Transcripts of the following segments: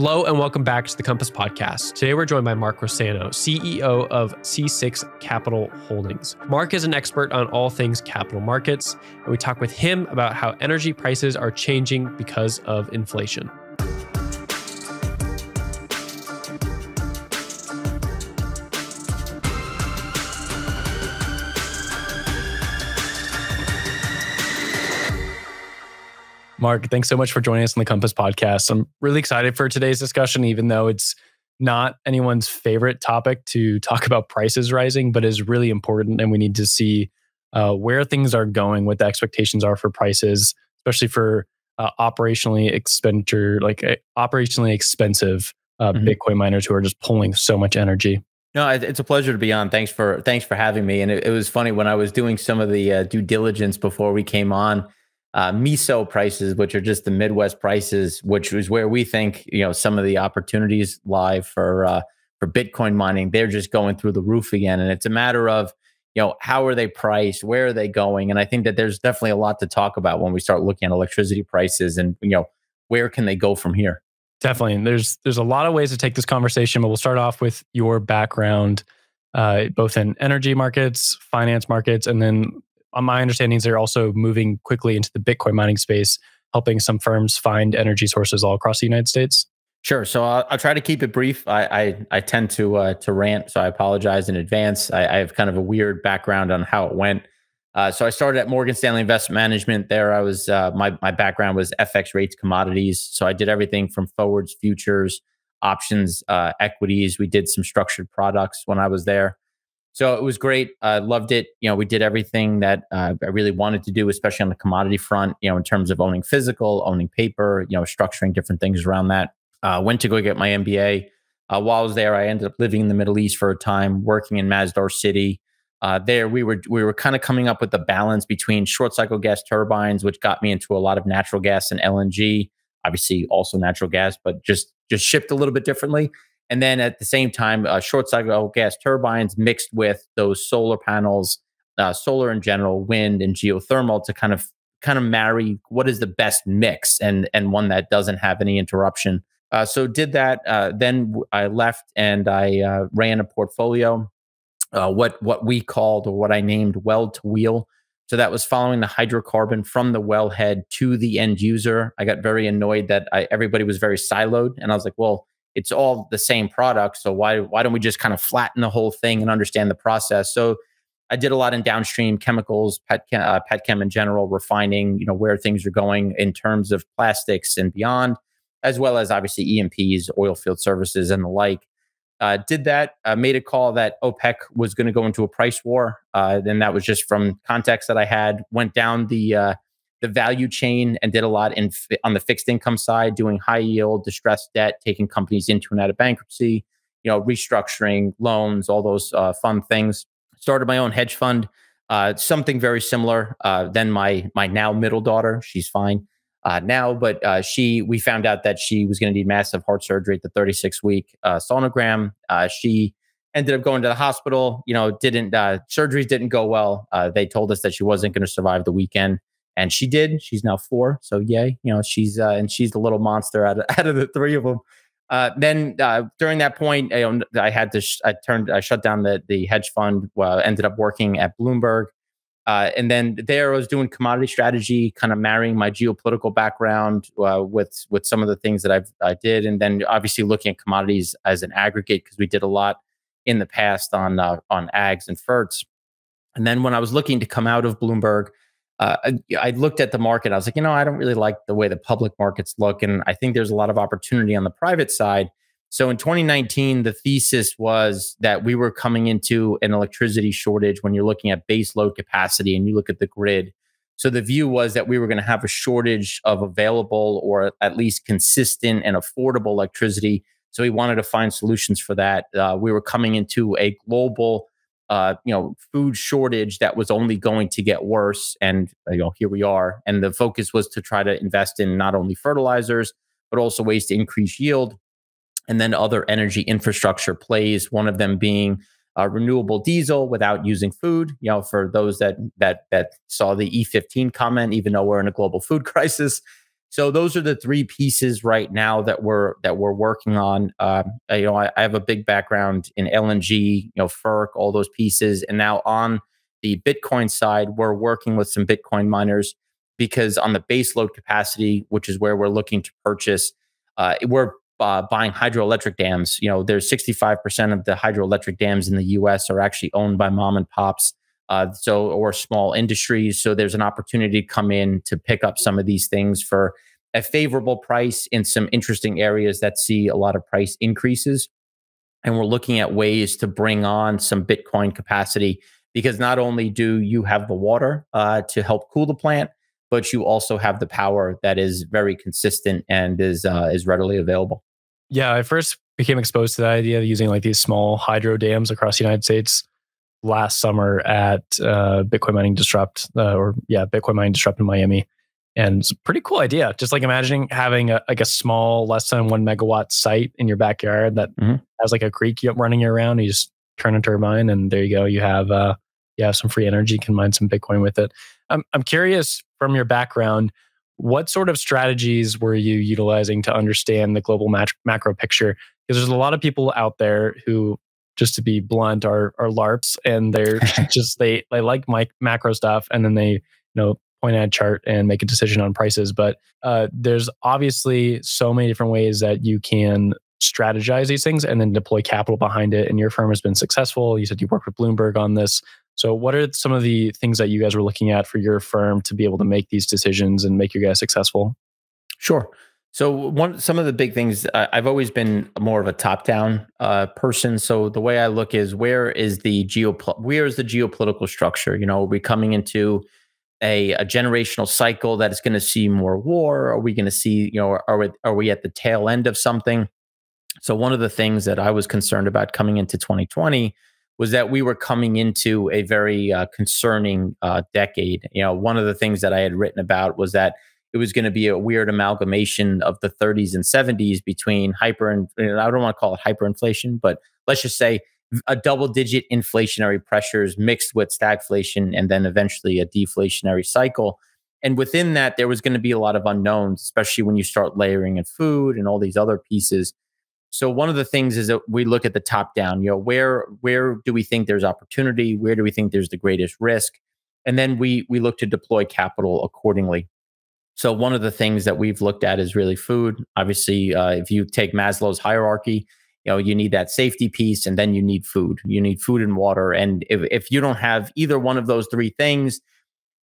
Hello and welcome back to the Compass Podcast. Today we're joined by Mark Rossano, CEO of C6 Capital Holdings. Mark is an expert on all things capital markets, and we talk with him about how energy prices are changing because of inflation. Mark, thanks so much for joining us on the Compass podcast. I'm really excited for today's discussion, even though it's not anyone's favorite topic to talk about prices rising, but is really important. And we need to see uh, where things are going, what the expectations are for prices, especially for uh, operationally expenditure, like uh, operationally expensive uh, mm-hmm. Bitcoin miners who are just pulling so much energy. No, it's a pleasure to be on. Thanks for thanks for having me. And it, it was funny when I was doing some of the uh, due diligence before we came on uh, MISO prices, which are just the Midwest prices, which is where we think you know some of the opportunities lie for uh, for Bitcoin mining. They're just going through the roof again, and it's a matter of you know how are they priced, where are they going, and I think that there's definitely a lot to talk about when we start looking at electricity prices, and you know where can they go from here. Definitely, and there's there's a lot of ways to take this conversation, but we'll start off with your background, uh, both in energy markets, finance markets, and then on my understandings, they're also moving quickly into the Bitcoin mining space, helping some firms find energy sources all across the United States. Sure. So I'll, I'll try to keep it brief. I I, I tend to uh, to rant, so I apologize in advance. I, I, have kind of a weird background on how it went. Uh, so I started at Morgan Stanley Investment Management. There, I was uh, my my background was FX rates, commodities. So I did everything from forwards, futures, options, uh, equities. We did some structured products when I was there. So it was great. I loved it. You know, we did everything that uh, I really wanted to do, especially on the commodity front, you know, in terms of owning physical, owning paper, you know, structuring different things around that. Uh, went to go get my MBA. Uh, while I was there, I ended up living in the Middle East for a time, working in Masdar City. Uh, there, we were we were kind of coming up with the balance between short cycle gas turbines, which got me into a lot of natural gas and LNG. Obviously, also natural gas, but just just shipped a little bit differently. And then at the same time, uh, short cycle gas turbines mixed with those solar panels, uh, solar in general, wind and geothermal to kind of kind of marry what is the best mix and and one that doesn't have any interruption. Uh, so did that. Uh, then I left and I uh, ran a portfolio, uh, what what we called or what I named well to wheel. So that was following the hydrocarbon from the wellhead to the end user. I got very annoyed that I, everybody was very siloed, and I was like, well it's all the same product. So why why don't we just kind of flatten the whole thing and understand the process? So I did a lot in downstream chemicals, pet chem, uh, pet chem in general, refining, you know, where things are going in terms of plastics and beyond, as well as obviously E&Ps, oil field services, and the like. Uh, did that, uh, made a call that OPEC was going to go into a price war. Uh, and that was just from context that I had. Went down the uh, the value chain and did a lot in on the fixed income side, doing high yield, distressed debt, taking companies into and out of bankruptcy, you know, restructuring loans, all those uh, fun things. Started my own hedge fund, uh, something very similar. Uh, then my my now middle daughter, she's fine uh, now, but uh, she we found out that she was going to need massive heart surgery at the 36 week uh, sonogram. she ended up going to the hospital. You know, didn't surgeries didn't go well. they told us that she wasn't going to survive the weekend and she did. She's now four, so yay! You know, she's uh, and she's the little monster out of, out of the three of them. Uh, then uh, during that point, I, I had to I turned I shut down the the hedge fund. Well, ended up working at Bloomberg, uh, and then there I was doing commodity strategy, kind of marrying my geopolitical background uh, with with some of the things that I've I did, and then obviously looking at commodities as an aggregate because we did a lot in the past on uh, on ags and ferts. And then when I was looking to come out of Bloomberg, uh, I looked at the market. I was like, you know, I don't really like the way the public markets look. And I think there's a lot of opportunity on the private side. So in 2019, the thesis was that we were coming into an electricity shortage when you're looking at base load capacity and you look at the grid. So the view was that we were going to have a shortage of available or at least consistent and affordable electricity. So we wanted to find solutions for that. Uh, we were coming into a global uh, you know, food shortage that was only going to get worse. And uh, you know, here we are. And the focus was to try to invest in not only fertilizers but also ways to increase yield, and then other energy infrastructure plays. One of them being uh, renewable diesel without using food. You know, for those that that that saw the E15 comment, even though we're in a global food crisis. So those are the three pieces right now that we're that we're working on. Um, you know, I, I, have a big background in LNG, you know, FERC, all those pieces, and now on the Bitcoin side, we're working with some Bitcoin miners because on the base load capacity, which is where we're looking to purchase, uh, we're uh, buying hydroelectric dams. You know, there's 65% of the hydroelectric dams in the U.S. are actually owned by mom and pops, uh, so or small industries. So there's an opportunity to come in to pick up some of these things for a favorable price in some interesting areas that see a lot of price increases. And we're looking at ways to bring on some Bitcoin capacity because not only do you have the water uh, to help cool the plant, but you also have the power that is very consistent and is uh, is readily available. Yeah, I first became exposed to the idea of using like these small hydro dams across the United States last summer at uh, Bitcoin Mining Disrupt, uh, or yeah, Bitcoin Mining Disrupt in Miami. And it's a pretty cool idea. Just like imagining having a, like a small, less than one megawatt site in your backyard that mm-hmm. has like a creek running around. You just turn a turbine, and there you go. You have uh, you have some free energy. You can mine some Bitcoin with it. I'm I'm curious from your background what sort of strategies were you utilizing to understand the global mat- macro picture? Because there's a lot of people out there who, just to be blunt, are are larps and they're just they they like my macro stuff and then they you know point at a chart and make a decision on prices. But uh, there's obviously so many different ways that you can strategize these things and then deploy capital behind it. And your firm has been successful. You said you worked with Bloomberg on this. So, what are some of the things that you guys were looking at for your firm to be able to make these decisions and make you guys successful? Sure. So, one some of the big things uh, I've always been more of a top-down uh, person. So, the way I look is where is the geo where is the geopolitical structure? You know, are we coming into a, a generational cycle that is going to see more war? Are we going to see you know are we, are we at the tail end of something? So, one of the things that I was concerned about coming into 2020 was that we were coming into a very uh, concerning uh, decade. You know, one of the things that I had written about was that it was going to be a weird amalgamation of the 30s and 70s between hyper and I don't want to call it hyperinflation, but let's just say a double digit inflationary pressures mixed with stagflation and then eventually a deflationary cycle. And within that, there was going to be a lot of unknowns, especially when you start layering in food and all these other pieces. So one of the things is that we look at the top down, you know, where where do we think there's opportunity? Where do we think there's the greatest risk? And then we we look to deploy capital accordingly. So one of the things that we've looked at is really food. Obviously, uh, if you take Maslow's hierarchy, you know you need that safety piece, and then you need food. You need food and water. And if if you don't have either one of those three things,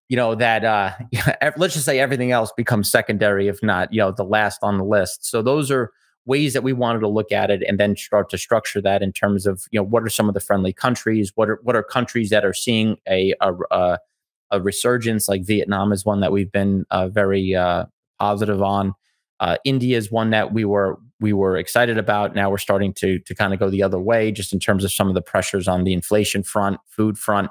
you know that uh, let's just say everything else becomes secondary, if not you know the last on the list. So those are ways that we wanted to look at it and then start to structure that in terms of you know what are some of the friendly countries what are what are countries that are seeing a a, a resurgence like vietnam is one that we've been uh, very uh, positive on. Uh, india is one that we were we were excited about. Now we're starting to to kind of go the other way just in terms of some of the pressures on the inflation front food front.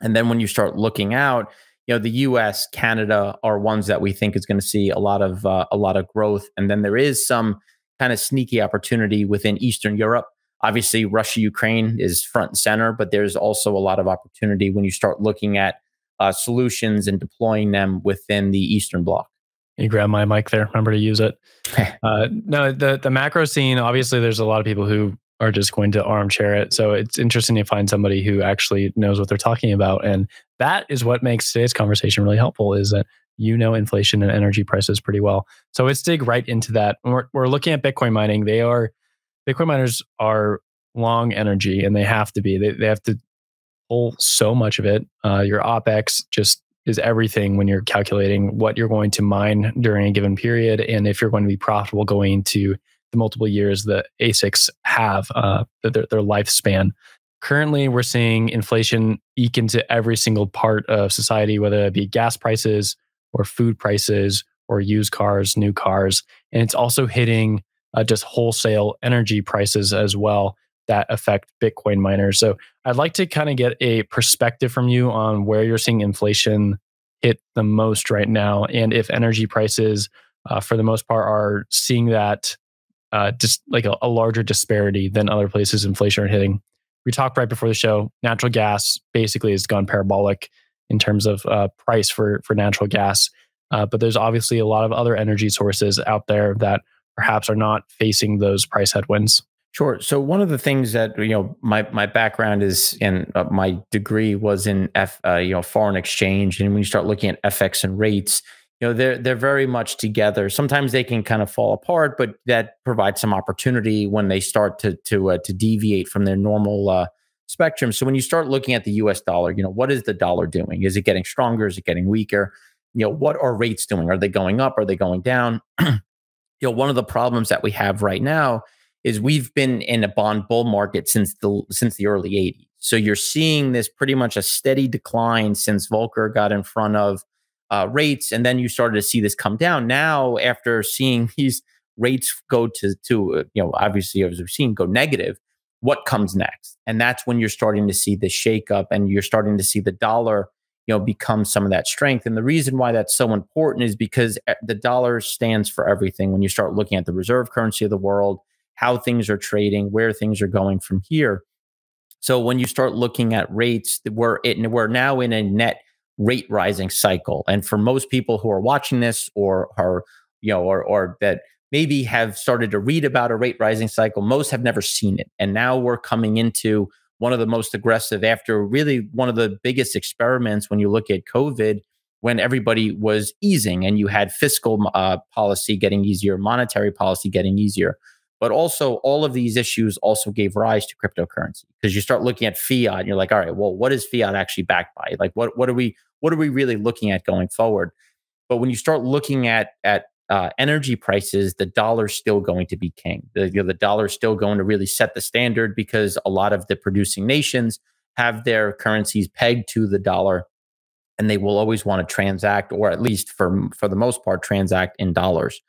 And then when you start looking out you know the us canada are ones that we think is going to see a lot of uh, a lot of growth. And then there is some kind of sneaky opportunity within Eastern Europe. Obviously, Russia, Ukraine is front and center, but there's also a lot of opportunity when you start looking at uh, solutions and deploying them within the Eastern Bloc. You grab my mic there. Remember to use it. uh, no, the the macro scene. Obviously, there's a lot of people who are just going to armchair it. So it's interesting to find somebody who actually knows what they're talking about, and that is what makes today's conversation really helpful. Is that you know inflation and energy prices pretty well. So let's dig right into that. We're, we're looking at Bitcoin mining. They are Bitcoin miners are long energy, and they have to be. They they have to so much of it. Uh, your OPEX just is everything when you're calculating what you're going to mine during a given period, and if you're going to be profitable going into the multiple years that ASICs have uh, their, their lifespan. Currently, we're seeing inflation eke into every single part of society, whether it be gas prices, or food prices or used cars, new cars. And it's also hitting uh, just wholesale energy prices as well that affect Bitcoin miners. So I'd like to kind of get a perspective from you on where you're seeing inflation hit the most right now. And if energy prices, uh, for the most part, are seeing that uh, just like a, a larger disparity than other places inflation are hitting. We talked right before the show, natural gas basically has gone parabolic in terms of uh, price for for natural gas. Uh, but there's obviously a lot of other energy sources out there that perhaps are not facing those price headwinds. Sure. So one of the things that you know, my my background is, and uh, my degree was in F, uh, you know, foreign exchange, and when you start looking at FX and rates, you know, they're they're very much together. Sometimes they can kind of fall apart, but that provides some opportunity when they start to to uh, to deviate from their normal uh, spectrum. So when you start looking at the U.S. dollar, you know, what is the dollar doing? Is it getting stronger? Is it getting weaker? You know, what are rates doing? Are they going up? Are they going down? you know, one of the problems that we have right now is we've been in a bond bull market since the since the early 80s. So you're seeing this pretty much a steady decline since Volcker got in front of uh, rates, and then you started to see this come down. Now, after seeing these rates go to to uh, you know obviously as we've seen go negative, what comes next? And that's when you're starting to see the shakeup, and you're starting to see the dollar you know become some of that strength. And the reason why that's so important is because uh, the dollar stands for everything. When you start looking at the reserve currency of the world how things are trading, where things are going from here. So when you start looking at rates, we're it, we're now in a net rate rising cycle. And for most people who are watching this or are you know or or that maybe have started to read about a rate rising cycle, most have never seen it. And now we're coming into one of the most aggressive after really one of the biggest experiments when you look at COVID when everybody was easing and you had fiscal uh, policy getting easier, monetary policy getting easier. But also, all of these issues also gave rise to cryptocurrency because you start looking at fiat and you're like, all right, well, what is fiat actually backed by? Like, what what are we what are we really looking at going forward? But when you start looking at at uh, energy prices, the dollar's still going to be king. The, you know, the dollar's still going to really set the standard because a lot of the producing nations have their currencies pegged to the dollar, and they will always want to transact, or at least for for the most part, transact in dollars.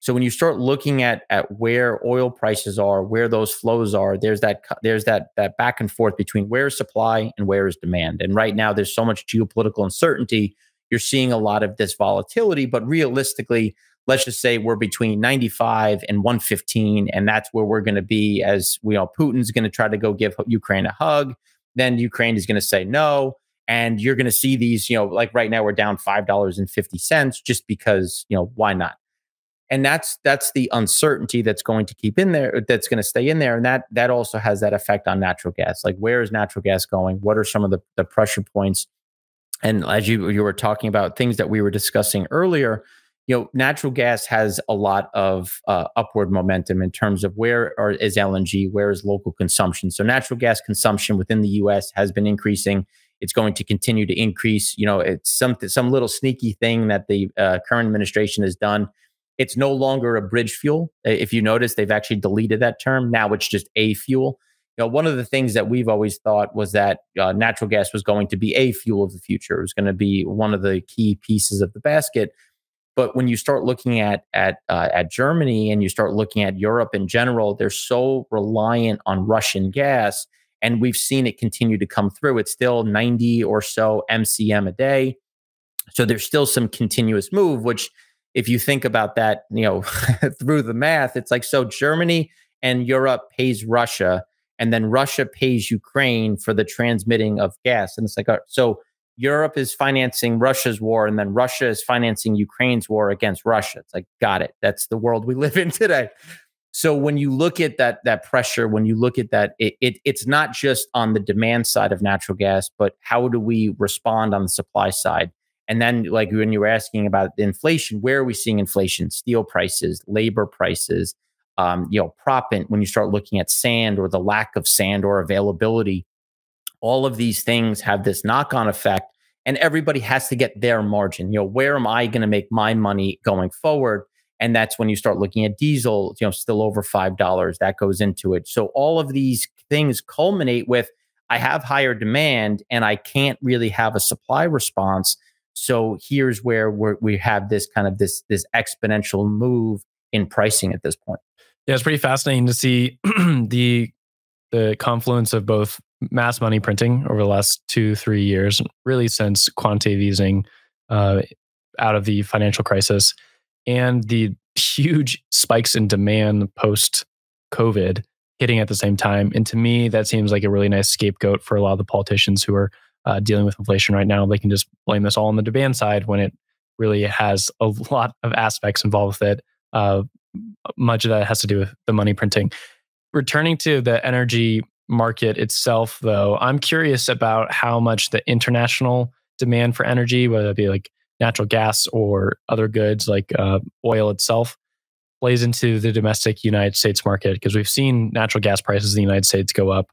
So when you start looking at at where oil prices are, where those flows are, there's that there's that that back and forth between where is supply and where is demand. And right now there's so much geopolitical uncertainty. You're seeing a lot of this volatility, but realistically, let's just say we're between 95 and 115 and that's where we're going to be as we know Putin's going to try to go give Ukraine a hug, then Ukraine is going to say no and you're going to see these, you know, like right now we're down $5.50 just because, you know, why not? And that's that's the uncertainty that's going to keep in there that's going to stay in there. And that that also has that effect on natural gas. Like where is natural gas going? What are some of the, the pressure points? And as you you were talking about things that we were discussing earlier you know natural gas has a lot of uh, upward momentum in terms of where are, is lng where is local consumption. So natural gas consumption within the us has been increasing. It's going to continue to increase. You know it's some some little sneaky thing that the uh, current administration has done it's no longer a bridge fuel. If you notice, they've actually deleted that term. Now it's just a fuel. You know, one of the things that we've always thought was that uh, natural gas was going to be a fuel of the future. It was going to be one of the key pieces of the basket. But when you start looking at at uh, at Germany and you start looking at Europe in general, they're so reliant on Russian gas, and we've seen it continue to come through. It's still 90 or so MCM a day, so there's still some continuous move, which if you think about that, you know, through the math, it's like so Germany and Europe pays Russia, and then Russia pays Ukraine for the transmitting of gas. And it's like, uh, so Europe is financing Russia's war, and then Russia is financing Ukraine's war against Russia. It's like, got it. That's the world we live in today. So when you look at that that pressure, when you look at that, it, it, it's not just on the demand side of natural gas, but how do we respond on the supply side? And then, like when you were asking about inflation, where are we seeing inflation? Steel prices, labor prices, um, you know, proppant. When you start looking at sand or the lack of sand or availability, all of these things have this knock-on effect, and everybody has to get their margin. You know, where am I going to make my money going forward? And that's when you start looking at diesel. You know, still over five dollars. That goes into it. So all of these things culminate with I have higher demand, and I can't really have a supply response so here's where we have this kind of this this exponential move in pricing at this point. Yeah, it's pretty fascinating to see the the confluence of both mass money printing over the last two three years, really since quantitative easing uh, out of the financial crisis, and the huge spikes in demand post COVID hitting at the same time. And to me, that seems like a really nice scapegoat for a lot of the politicians who are uh, dealing with inflation right now. They can just blame this all on the demand side when it really has a lot of aspects involved with it. Uh, much of that has to do with the money printing. Returning to the energy market itself, though, I'm curious about how much the international demand for energy, whether it be like natural gas or other goods like uh, oil itself, plays into the domestic United States market because we've seen natural gas prices in the United States go up.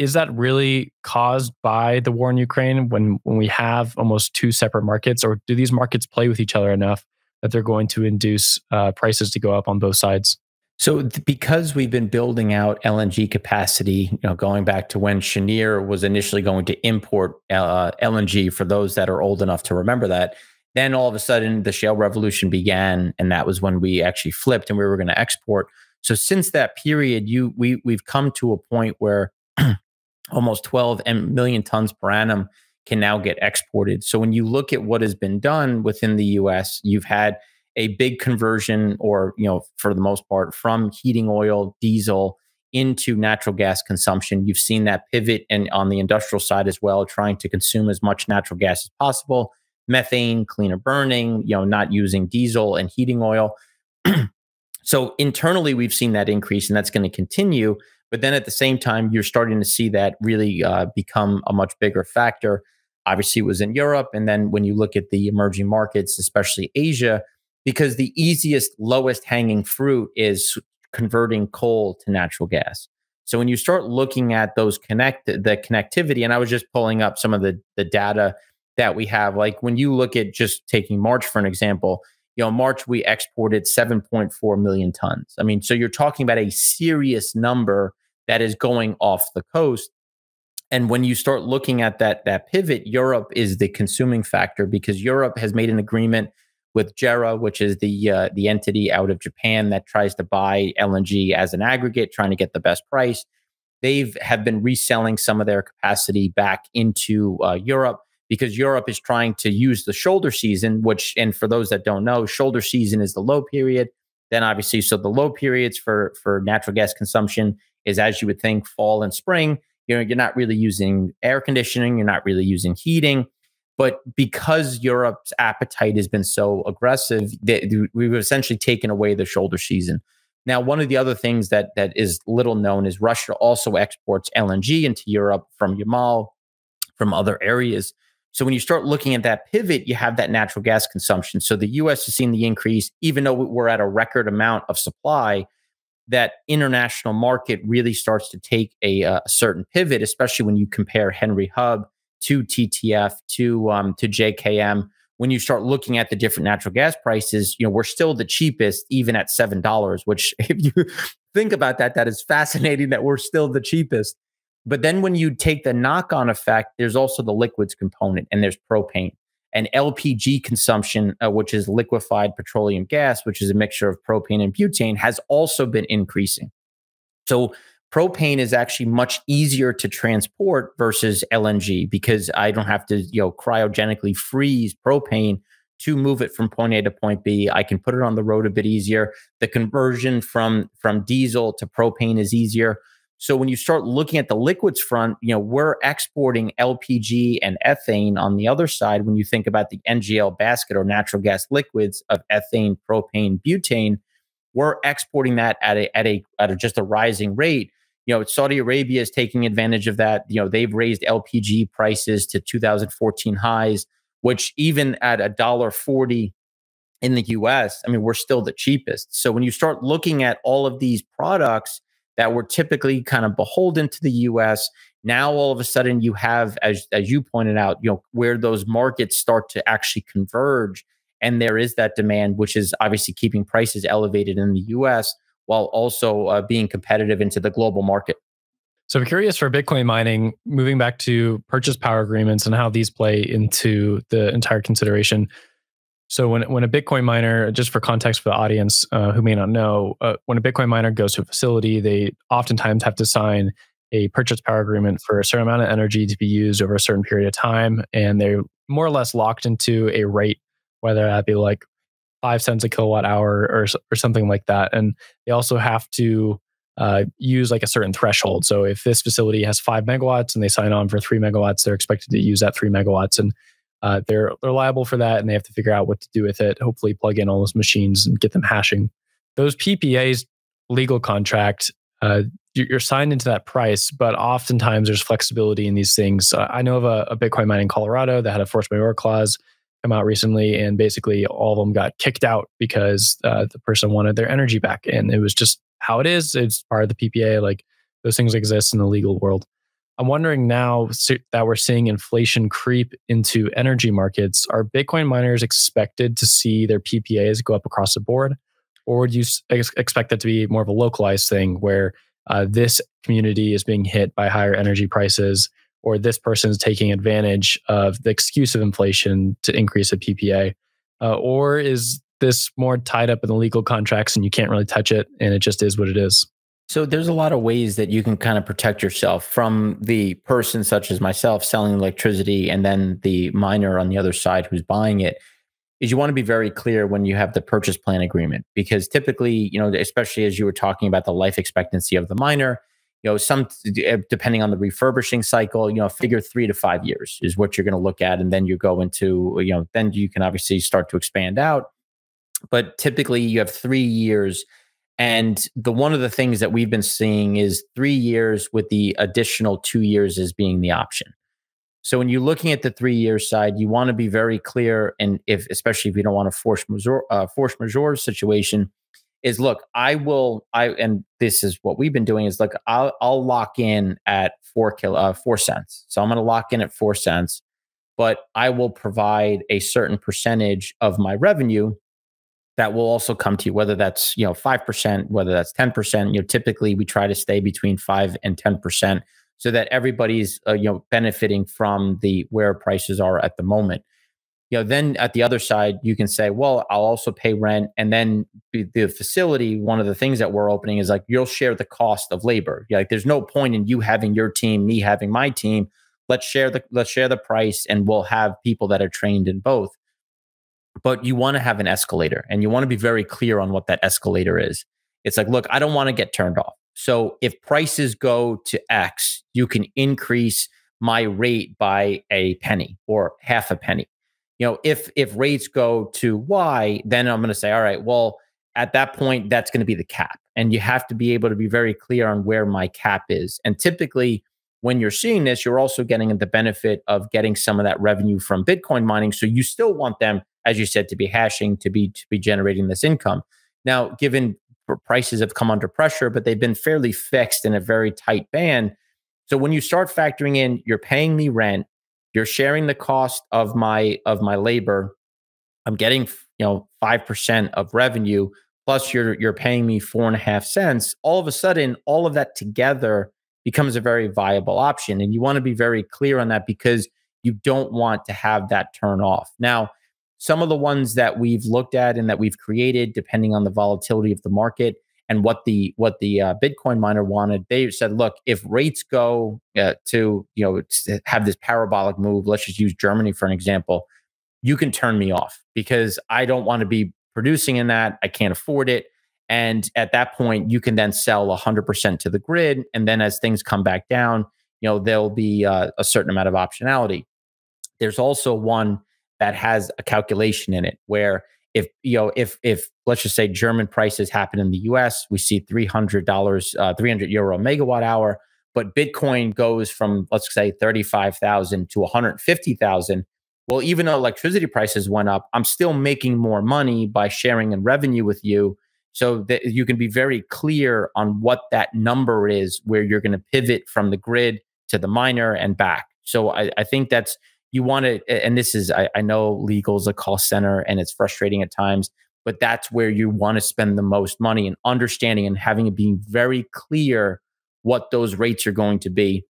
Is that really caused by the war in Ukraine when, when we have almost two separate markets, or do these markets play with each other enough that they're going to induce uh, prices to go up on both sides? So, because we've been building out LNG capacity, you know, going back to when Cheniere was initially going to import uh, LNG, for those that are old enough to remember that, then all of a sudden the shale revolution began, and that was when we actually flipped and we were going to export. So, since that period, you we we've come to a point where almost 12 million tons per annum can now get exported. So, when you look at what has been done within the U.S., you've had a big conversion or you know for the most part from heating oil diesel into natural gas consumption you've seen that pivot and on the industrial side as well trying to consume as much natural gas as possible methane cleaner burning you know not using diesel and heating oil so internally we've seen that increase and that's going to continue but then at the same time you're starting to see that really uh, become a much bigger factor obviously it was in europe and then when you look at the emerging markets especially asia because the easiest, lowest hanging fruit is converting coal to natural gas. So when you start looking at those connect the connectivity, and I was just pulling up some of the the data that we have, like when you look at just taking March for an example, you know, March we exported 7.4 million tons. I mean, so you're talking about a serious number that is going off the coast. And when you start looking at that that pivot, Europe is the consuming factor because Europe has made an agreement with JERA, which is the uh, the entity out of Japan that tries to buy LNG as an aggregate, trying to get the best price. They've have been reselling some of their capacity back into uh, Europe because Europe is trying to use the shoulder season, which, and for those that don't know, shoulder season is the low period. Then obviously, so the low periods for for natural gas consumption is as you would think, fall and spring. You know, you're not really using air conditioning, you're not really using heating but because Europe's appetite has been so aggressive, they, we've essentially taken away the shoulder season. Now, one of the other things that that is little known is Russia also exports LNG into Europe from Yamal, from other areas. So when you start looking at that pivot, you have that natural gas consumption. So the U.S. has seen the increase, even though we're at a record amount of supply. That international market really starts to take a, a certain pivot, especially when you compare Henry Hub to TTF to um, to JKM. When you start looking at the different natural gas prices, you know we're still the cheapest, even at seven dollars. Which, if you think about that, that is fascinating that we're still the cheapest. But then when you take the knock-on effect, there's also the liquids component, and there's propane and LPG consumption, uh, which is liquefied petroleum gas, which is a mixture of propane and butane, has also been increasing. So propane is actually much easier to transport versus LNG because I don't have to, you know, cryogenically freeze propane to move it from point A to point B. I can put it on the road a bit easier. The conversion from from diesel to propane is easier. So when you start looking at the liquids front, you know, we're exporting LPG and ethane on the other side when you think about the NGL basket or natural gas liquids of ethane, propane, butane, we're exporting that at a at a at a, just a rising rate you know, Saudi Arabia is taking advantage of that. You know, they've raised LPG prices to 2014 highs, which even at a dollar 40 in the US, I mean, we're still the cheapest. So when you start looking at all of these products that were typically kind of beholden to the US, now all of a sudden you have, as as you pointed out, you know, where those markets start to actually converge. And there is that demand, which is obviously keeping prices elevated in the US while also uh, being competitive into the global market. So I'm curious for Bitcoin mining, moving back to purchase power agreements and how these play into the entire consideration. So when when a Bitcoin miner, just for context for the audience uh, who may not know, uh, when a Bitcoin miner goes to a facility, they oftentimes have to sign a purchase power agreement for a certain amount of energy to be used over a certain period of time, and they're more or less locked into a rate, whether that be like five cents a kilowatt hour or, or something like that. And they also have to uh, use like a certain threshold. So if this facility has five megawatts and they sign on for three megawatts, they're expected to use that three megawatts. And uh, they're they're liable for that, and they have to figure out what to do with it. Hopefully, plug in all those machines and get them hashing. Those PPAs legal contract, uh, you're signed into that price, but oftentimes there's flexibility in these things. I know of a, a Bitcoin mine in Colorado that had a force majeure clause come out recently, and basically all of them got kicked out because uh, the person wanted their energy back, and it was just how it is. It's part of the PPA. Like those things exist in the legal world. I'm wondering now that we're seeing inflation creep into energy markets, are Bitcoin miners expected to see their PPAs go up across the board? Or would you ex- expect that to be more of a localized thing where uh, this community is being hit by higher energy prices, or this person is taking advantage of the excuse of inflation to increase a PPA? Uh, or is this more tied up in the legal contracts and you can't really touch it and it just is what it is? So there's a lot of ways that you can kind of protect yourself from the person such as myself selling electricity and then the miner on the other side who's buying it is you want to be very clear when you have the purchase plan agreement because typically, you know, especially as you were talking about the life expectancy of the miner, you know, some depending on the refurbishing cycle, you know, figure 3 to 5 years is what you're going to look at and then you go into, you know, then you can obviously start to expand out. But typically you have 3 years and the one of the things that we've been seeing is three years with the additional two years as being the option. So when you're looking at the three year side, you want to be very clear, and if especially if you don't want a force majeure, uh, force majeure situation, is look, I will, I and this is what we've been doing is look, I'll I'll lock in at four kilo, uh, four cents. So I'm going to lock in at four cents, but I will provide a certain percentage of my revenue that will also come to you, whether that's, you know, 5%, whether that's 10%, you know, typically we try to stay between five and 10% so that everybody's, uh, you know, benefiting from the where prices are at the moment. You know, then at the other side, you can say, well, I'll also pay rent. And then the facility, one of the things that we're opening is like, you'll share the cost of labor. You're like, there's no point in you having your team, me having my team. Let's share the, let's share the price and we'll have people that are trained in both but you want to have an escalator and you want to be very clear on what that escalator is. It's like, look, I don't want to get turned off. So if prices go to X, you can increase my rate by a penny or half a penny. You know, if if rates go to Y, then I'm going to say, all right, well, at that point, that's going to be the cap. And you have to be able to be very clear on where my cap is. And typically, when you're seeing this, you're also getting the benefit of getting some of that revenue from Bitcoin mining. So you still want them as you said, to be hashing, to be to be generating this income. Now, given prices have come under pressure, but they've been fairly fixed in a very tight band. So when you start factoring in, you're paying me rent, you're sharing the cost of my of my labor. I'm getting you know five percent of revenue plus you're you're paying me four and a half cents. All of a sudden, all of that together becomes a very viable option, and you want to be very clear on that because you don't want to have that turn off. Now, some of the ones that we've looked at and that we've created, depending on the volatility of the market and what the what the uh, Bitcoin miner wanted, they said, look, if rates go uh, to you know have this parabolic move, let's just use Germany for an example, you can turn me off because I don't want to be producing in that. I can't afford it. And at that point, you can then sell 100% to the grid. And then as things come back down, you know, there'll be uh, a certain amount of optionality. There's also one that has a calculation in it where if you know if if let's just say German prices happen in the U.S., we see three hundred dollars, uh, three hundred euro megawatt hour, but Bitcoin goes from let's say thirty five thousand to one hundred fifty thousand. Well, even though electricity prices went up, I'm still making more money by sharing in revenue with you, so that you can be very clear on what that number is, where you're going to pivot from the grid to the miner and back. So I, I think that's you want to, and this is, I, I know legal is a call center and it's frustrating at times, but that's where you want to spend the most money and understanding and having it being very clear what those rates are going to be.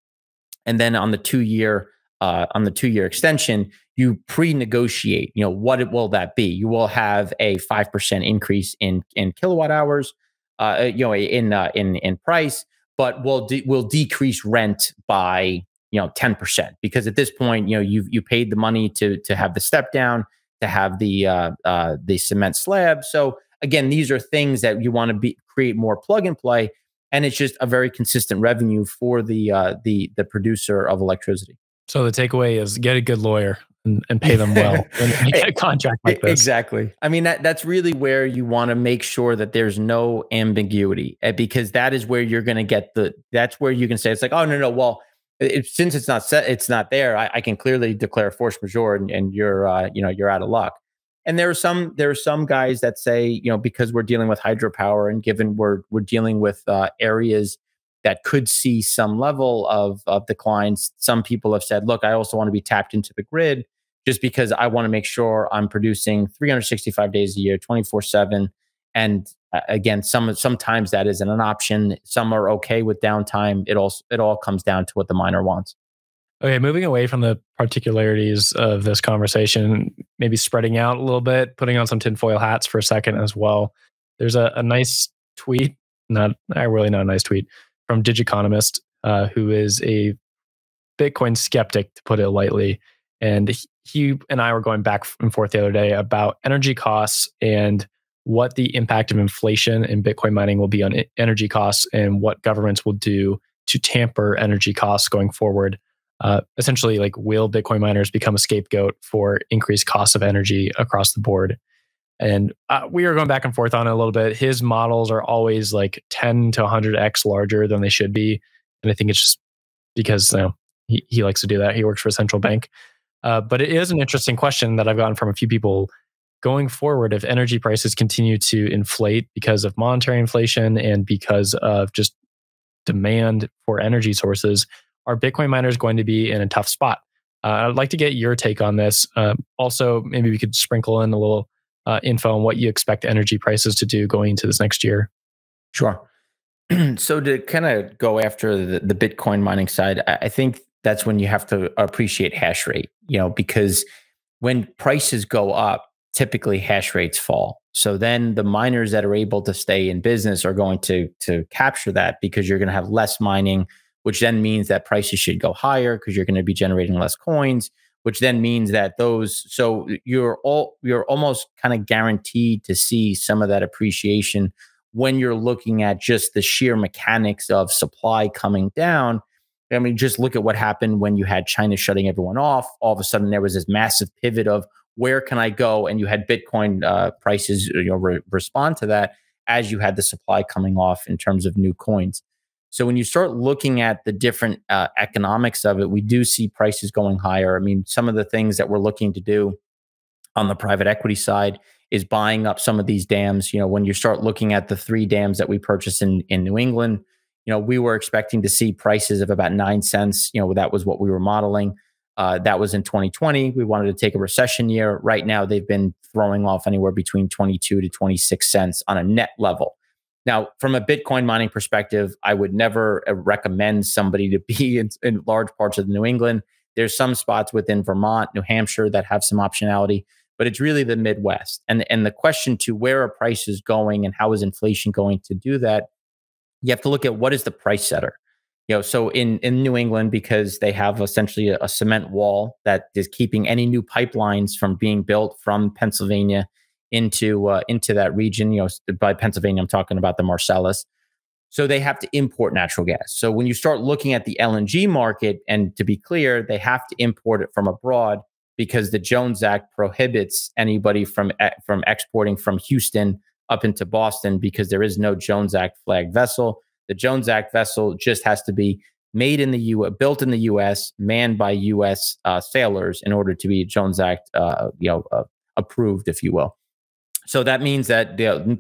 And then on the two year, uh, on the two year extension, you pre-negotiate. You know what it, will that be? You will have a five percent increase in in kilowatt hours. Uh, you know in uh, in in price, but will de- will decrease rent by you know 10% because at this point you know you've you paid the money to to have the step down to have the uh, uh, the cement slab so again these are things that you want to be create more plug and play and it's just a very consistent revenue for the uh, the the producer of electricity So the takeaway is get a good lawyer and, and pay them well you get a contract like this. Exactly. I mean, that, that's really where you want to make sure that there's no ambiguity eh, because that is where you're going to get the, that's where you can say, it's like, oh, no, no, well, it, since it's not set, it's not there. I, I can clearly declare force majeure and, and you're, uh, you know, you're out of luck. And there are some there are some guys that say, you know, because we're dealing with hydropower and given we're we're dealing with uh, areas that could see some level of, of declines. Some people have said, look, I also want to be tapped into the grid just because I want to make sure I'm producing 365 days a year, 24 7. And uh, again, some sometimes that isn't an option. Some are okay with downtime. It all it all comes down to what the miner wants. Okay, moving away from the particularities of this conversation, maybe spreading out a little bit, putting on some tinfoil hats for a second as well. There's a, a nice tweet, not I really not a nice tweet, from Digiconomist, uh, who is a Bitcoin skeptic, to put it lightly. And he and I were going back and forth the other day about energy costs and what the impact of inflation in Bitcoin mining will be on energy costs and what governments will do to tamper energy costs going forward. Uh, essentially, like, will Bitcoin miners become a scapegoat for increased costs of energy across the board? And uh, we are going back and forth on it a little bit. His models are always like 10 to 100x larger than they should be. And I think it's just because you know, he, he likes to do that. He works for a central bank. Uh, but it is an interesting question that I've gotten from a few people going forward. If energy prices continue to inflate because of monetary inflation and because of just demand for energy sources, are Bitcoin miners going to be in a tough spot? Uh, I'd like to get your take on this. Uh, also, maybe we could sprinkle in a little uh, info on what you expect energy prices to do going into this next year. Sure. so to kind of go after the, the Bitcoin mining side, I, I think that's when you have to appreciate hash rate, you know, because when prices go up, typically hash rates fall. So then the miners that are able to stay in business are going to to capture that because you're going to have less mining, which then means that prices should go higher because you're going to be generating less coins which then means that those so you're all you're almost kind of guaranteed to see some of that appreciation when you're looking at just the sheer mechanics of supply coming down i mean just look at what happened when you had china shutting everyone off all of a sudden there was this massive pivot of where can i go and you had bitcoin uh, prices you know re- respond to that as you had the supply coming off in terms of new coins so when you start looking at the different uh, economics of it, we do see prices going higher. I mean, some of the things that we're looking to do on the private equity side is buying up some of these dams. You know, when you start looking at the three dams that we purchased in in New England, you know, we were expecting to see prices of about nine cents. You know, that was what we were modeling. Uh, that was in 2020. We wanted to take a recession year. Right now, they've been throwing off anywhere between 22 to 26 cents on a net level. Now, from a Bitcoin mining perspective, I would never uh, recommend somebody to be in, in, large parts of New England. There's some spots within Vermont, New Hampshire that have some optionality, but it's really the Midwest. And, and the question to where are prices going and how is inflation going to do that? You have to look at what is the price setter. You know, so in, in New England, because they have essentially a, a cement wall that is keeping any new pipelines from being built from Pennsylvania into uh, into that region. You know, by Pennsylvania, I'm talking about the Marcellus. So they have to import natural gas. So when you start looking at the LNG market, and to be clear, they have to import it from abroad because the Jones Act prohibits anybody from from exporting from Houston up into Boston because there is no Jones Act flag vessel. The Jones Act vessel just has to be made in the U, built in the U.S., manned by U.S. Uh, sailors in order to be Jones Act, uh, you know, uh, approved, if you will. So that means that the,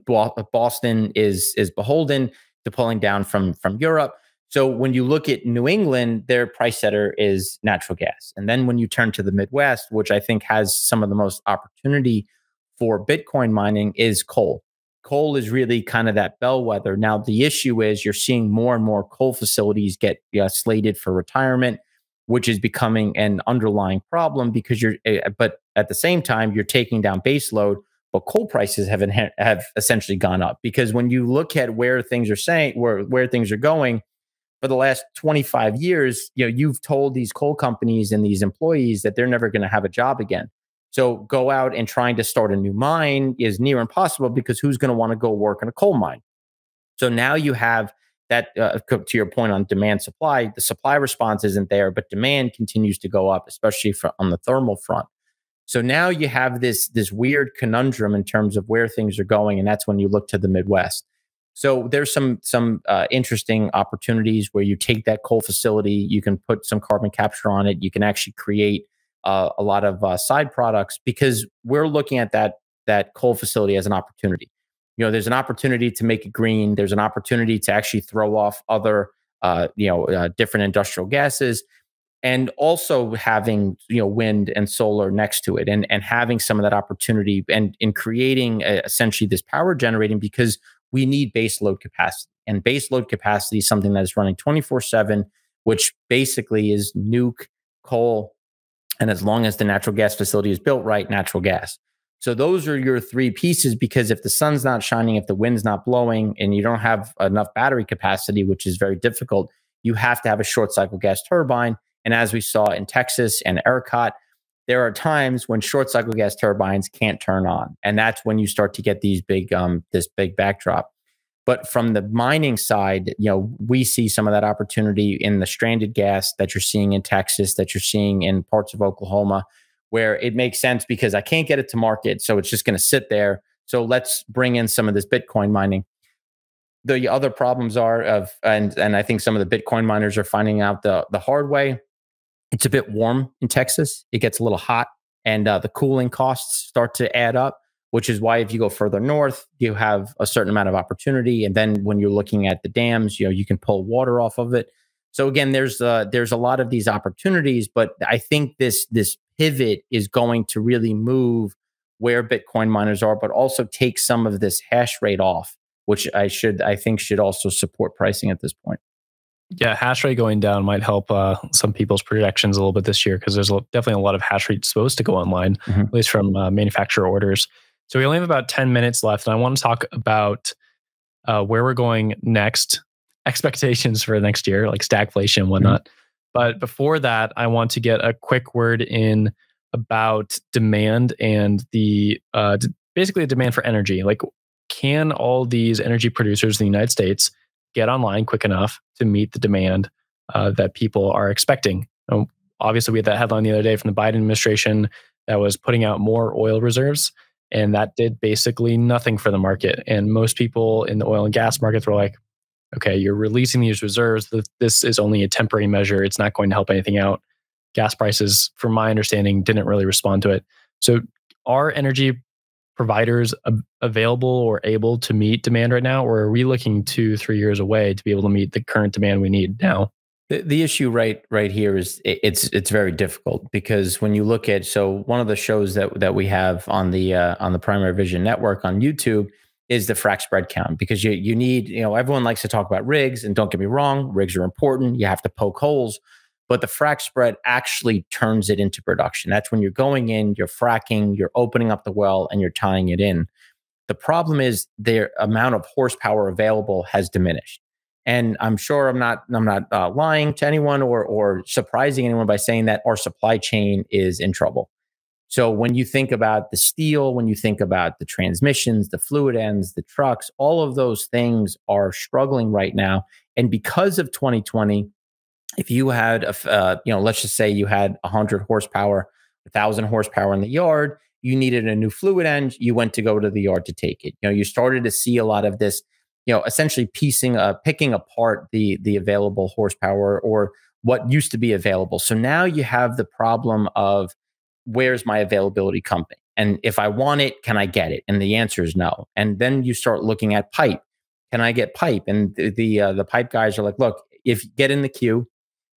Boston is is beholden to pulling down from from Europe. So when you look at New England, their price setter is natural gas. And then when you turn to the Midwest, which I think has some of the most opportunity for Bitcoin mining, is coal. Coal is really kind of that bellwether. Now, the issue is you're seeing more and more coal facilities get slated for retirement, which is becoming an underlying problem because you're, uh, but at the same time, you're taking down baseload but coal prices have have essentially gone up because when you look at where things are saying where where things are going for the last 25 years you know you've told these coal companies and these employees that they're never going to have a job again so go out and trying to start a new mine is near impossible because who's going to want to go work in a coal mine so now you have that uh, to your point on demand supply, the supply response isn't there, but demand continues to go up, especially for, on the thermal front. So now you have this this weird conundrum in terms of where things are going, and that's when you look to the Midwest. So there's some some uh, interesting opportunities where you take that coal facility, you can put some carbon capture on it, you can actually create uh, a lot of uh, side products because we're looking at that that coal facility as an opportunity. You know, there's an opportunity to make it green. There's an opportunity to actually throw off other, uh, you know, uh, different industrial gases, and also having you know wind and solar next to it, and and having some of that opportunity, and in creating a, essentially this power generating because we need base load capacity, and base load capacity is something that is running 24 seven, which basically is nuke coal and as long as the natural gas facility is built right, natural gas. So those are your three pieces because if the sun's not shining, if the wind's not blowing, and you don't have enough battery capacity, which is very difficult, you have to have a short cycle gas turbine. And as we saw in Texas and ERCOT, there are times when short cycle gas turbines can't turn on, and that's when you start to get these big, um, this big backdrop. But from the mining side, you know, we see some of that opportunity in the stranded gas that you're seeing in Texas, that you're seeing in parts of Oklahoma, where it makes sense because I can't get it to market. So it's just going to sit there. So let's bring in some of this Bitcoin mining. The other problems are of, and and I think some of the Bitcoin miners are finding out the the hard way. It's a bit warm in Texas. It gets a little hot, and uh, the cooling costs start to add up which is why if you go further north, you have a certain amount of opportunity. And then when you're looking at the dams, you know, you can pull water off of it. So again, there's uh, there's a lot of these opportunities, but I think this this pivot is going to really move where Bitcoin miners are, but also take some of this hash rate off, which I should I think should also support pricing at this point. Yeah, hash rate going down might help uh, some people's projections a little bit this year because there's definitely a lot of hash rate supposed to go online, mm-hmm. at least from uh, manufacturer orders. So we only have about 10 minutes left, and I want to talk about uh, where we're going next, expectations for next year, like stagflation and mm-hmm. whatnot. Mm-hmm. But before that, I want to get a quick word in about demand and the uh, basically the demand for energy. Like, can all these energy producers in the United States get online quick enough to meet the demand uh, that people are expecting? Now, obviously, we had that headline the other day from the Biden administration that was putting out more oil reserves. And that did basically nothing for the market. And most people in the oil and gas markets were like, okay, you're releasing these reserves. This is only a temporary measure. It's not going to help anything out. Gas prices, from my understanding, didn't really respond to it. So, are energy providers available or able to meet demand right now? Or are we looking two, three years away to be able to meet the current demand we need now? The, the issue right right here is it's it's very difficult because when you look at so one of the shows that that we have on the uh, on the Primary Vision Network on YouTube is the frac spread count because you you need you know everyone likes to talk about rigs and don't get me wrong rigs are important. You have to poke holes but the frac spread actually turns it into production. That's when you're going in you're fracking you're opening up the well and you're tying it in. The problem is the amount of horsepower available has diminished and I'm sure I'm not I'm not uh, lying to anyone or or surprising anyone by saying that our supply chain is in trouble. So when you think about the steel, when you think about the transmissions, the fluid ends, the trucks, all of those things are struggling right now. And because of 2020, if you had a uh, you know let's just say you had 100 horsepower, 1000 horsepower in the yard, you needed a new fluid end, you went to go to the yard to take it. You know, you started to see a lot of this you know essentially piecing uh picking apart the the available horsepower or what used to be available. So now you have the problem of where's my availability coming and if i want it can i get it? And the answer is no. And then you start looking at pipe. Can i get pipe? And the the, uh, the pipe guys are like look if you get in the queue.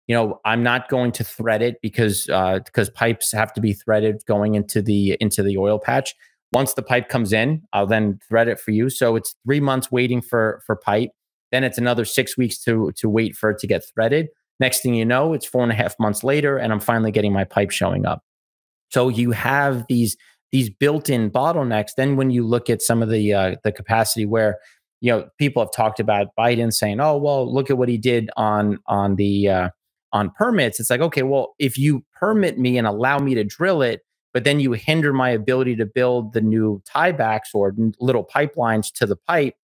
You know i'm not going to thread it because uh because pipes have to be threaded going into the into the oil patch once the pipe comes in, I'll then thread it for you. So it's three months waiting for for pipe. Then it's another six weeks to to wait for it to get threaded. Next thing you know, it's four and a half months later, and I'm finally getting my pipe showing up. So you have these these built-in bottlenecks. Then when you look at some of the uh, the capacity where you know people have talked about Biden saying, "Oh well, look at what he did on on the uh, on permits." It's like, okay, well, if you permit me and allow me to drill it, but then you hinder my ability to build the new tiebacks or little pipelines to the pipe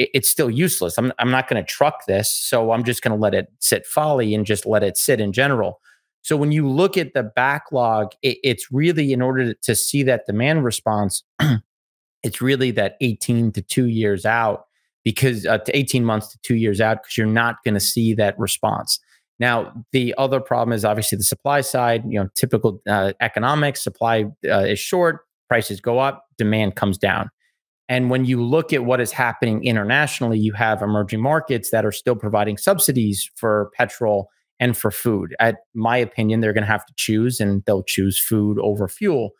it, it's still useless. I'm, I'm not going to truck this. So I'm just going to let it sit folly and just let it sit in general. So when you look at the backlog, it, it's really in order to, to see that demand response, it's really that 18 to two years out because uh, to 18 months to two years out, because you're not going to see that response. Now, the other problem is obviously the supply side. You know, typical uh, economics, supply uh, is short, prices go up, demand comes down. And when you look at what is happening internationally, you have emerging markets that are still providing subsidies for petrol and for food. At my opinion, they're going to have to choose and they'll choose food over fuel.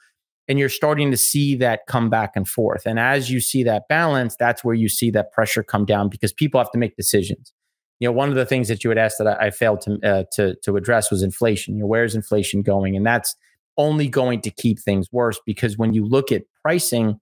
And you're starting to see that come back and forth. And as you see that balance, that's where you see that pressure come down because people have to make decisions. You know, one of the things that you had asked that I, I failed to, uh, to, to address was inflation. You know, where's inflation going? And that's only going to keep things worse because when you look at pricing,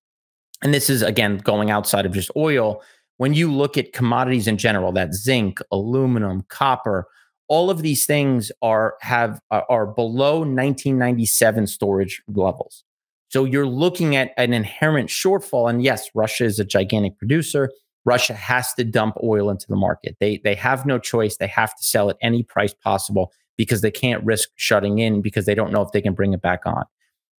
and this is again going outside of just oil when you look at commodities in general that zinc aluminum copper all of these things are have are below 1997 storage levels so you're looking at an inherent shortfall and yes russia is a gigantic producer russia has to dump oil into the market. They they have no choice. They have to sell at any price possible because they can't risk shutting in because they don't know if they can bring it back on.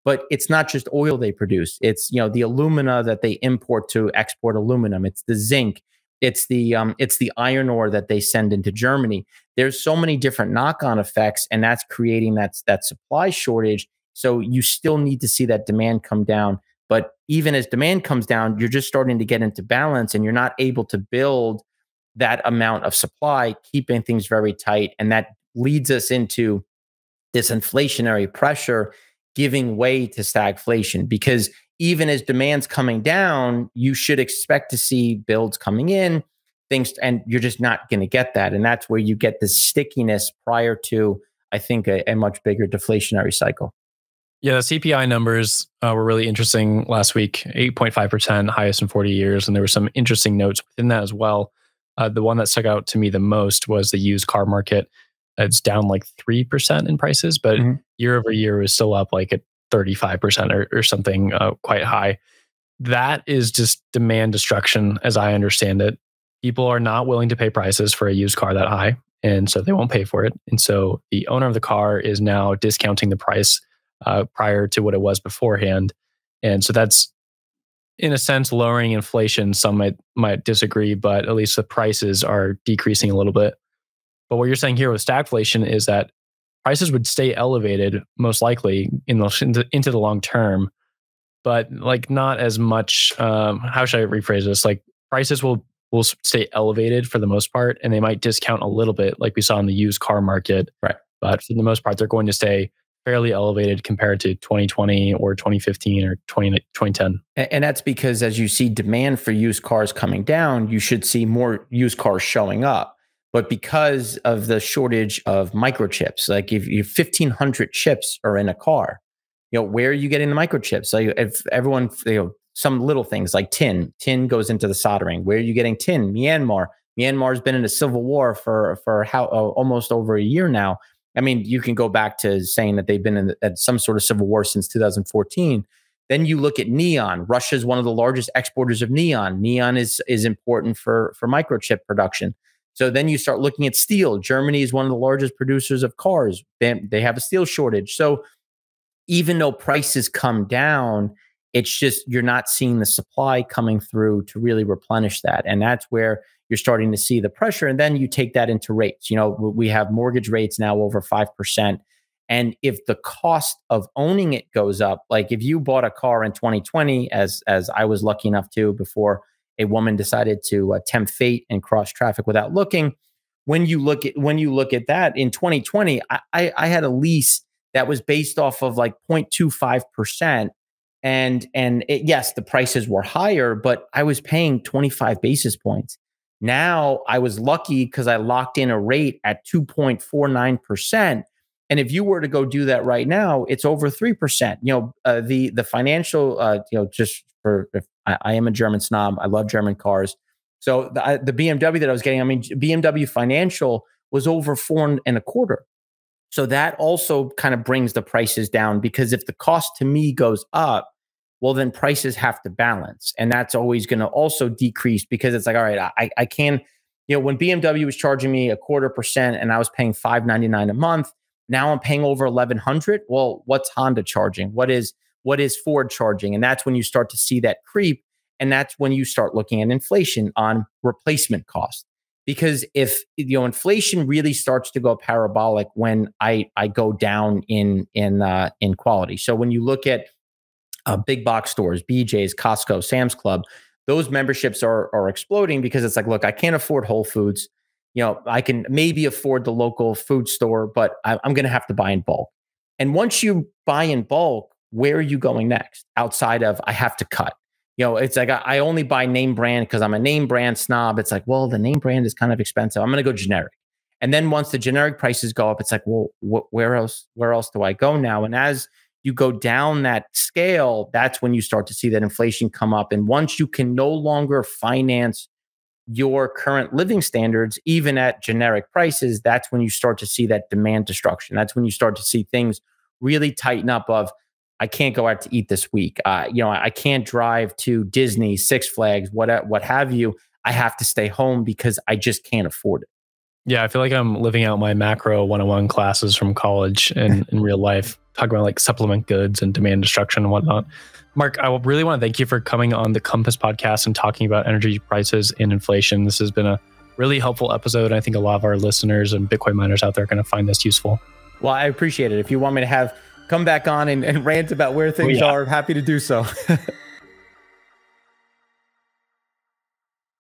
But it's not just oil they produce. It's you know the alumina that they import to export aluminum. It's the zinc. It's the um, it's the iron ore that they send into germany. There's so many different knock-on effects and that's creating that that supply shortage. So you still need to see that demand come down even as demand comes down you're just starting to get into balance and you're not able to build that amount of supply keeping things very tight and that leads us into this inflationary pressure giving way to stagflation because even as demand's coming down, you should expect to see builds coming in, things, and you're just not going to get that. And that's where you get the stickiness prior to, I think, a, a much bigger deflationary cycle. Yeah, the CPI numbers uh, were really interesting last week 8.5%, highest in 40 years. And there were some interesting notes within that as well. Uh, the one that stuck out to me the most was the used car market it's down like 3% in prices, but mm-hmm. year over year is still up like at 35% or, or something uh, quite high. That is just demand destruction, as I understand it. People are not willing to pay prices for a used car that high, and so they won't pay for it. And so the owner of the car is now discounting the price uh, prior to what it was beforehand. And so that's in a sense lowering inflation some might might disagree but at least the prices are decreasing a little bit but what you're saying here with stagflation is that prices would stay elevated, most likely in the into the long term, but like not as much. Um, how should I rephrase this? Like prices will will stay elevated for the most part, and they might discount a little bit, like we saw in the used car market. Right. But for the most part, they're going to stay fairly elevated compared to 2020 or 2015 or 20, 2010. And that's because as you see demand for used cars coming down, you should see more used cars showing up. But because of the shortage of microchips, like if you 1500 chips are in a car, you know, where are you getting the microchips? Like if everyone, you know, some little things like tin, tin goes into the soldering. Where are you getting tin? Myanmar. Myanmar's been in a civil war for for how uh, almost over a year now. I mean, you can go back to saying that they've been in at some sort of civil war since 2014. Then you look at neon. Russia is one of the largest exporters of neon. Neon is is important for for microchip production. So then you start looking at steel. Germany is one of the largest producers of cars. They, they have a steel shortage. So even though prices come down, it's just you're not seeing the supply coming through to really replenish that. And that's where you're starting to see the pressure. And then you take that into rates. You know, we have mortgage rates now over 5%. And if the cost of owning it goes up, like if you bought a car in 2020, as as I was lucky enough to before a woman decided to uh, tempt fate and cross traffic without looking. When you look at when you look at that in 2020, I, I, I had a lease that was based off of like 0.25 percent, and and it, yes, the prices were higher, but I was paying 25 basis points. Now I was lucky because I locked in a rate at 2.49 percent. And if you were to go do that right now, it's over three percent. You know, uh, the the financial, uh, you know, just for I, I, am a German snob, I love German cars. So the, the BMW that I was getting, I mean, BMW Financial was over four and a quarter. So that also kind of brings the prices down because if the cost to me goes up, well, then prices have to balance. And that's always going to also decrease because it's like, all right, I, I can, you know, when BMW was charging me a quarter percent and I was paying 599 a month, now I'm paying over 1100. Well, what's Honda charging? What is, what is Ford charging? And that's when you start to see that creep. And that's when you start looking at inflation on replacement cost. Because if you know inflation really starts to go parabolic when I I go down in in uh, in quality. So when you look at uh, big box stores, BJ's, Costco, Sam's Club, those memberships are are exploding because it's like, look, I can't afford Whole Foods. You know, I can maybe afford the local food store, but I, I'm going to have to buy in bulk. And once you buy in bulk, where are you going next? Outside of I have to cut. You know, it's like I, I only buy name brand because I'm a name brand snob. It's like, well, the name brand is kind of expensive. I'm going to go generic. And then once the generic prices go up, it's like, well, wh- where else? Where else do I go now? And as you go down that scale, that's when you start to see that inflation come up. And once you can no longer finance your current living standards, even at generic prices, that's when you start to see that demand destruction. That's when you start to see things really tighten up of, I can't go out to eat this week. Uh, you know, I can't drive to Disney, Six Flags, what, what have you. I have to stay home because I just can't afford it. Yeah, I feel like I'm living out my macro 101 classes from college and in real life talk about like supplement goods and demand destruction and whatnot. Mark, I really want to thank you for coming on the Compass podcast and talking about energy prices and inflation. This has been a really helpful episode. I think a lot of our listeners and Bitcoin miners out there are going to find this useful. Well, I appreciate it. If you want me to have come back on and, and rant about where oh, things oh, yeah. are, happy to do so.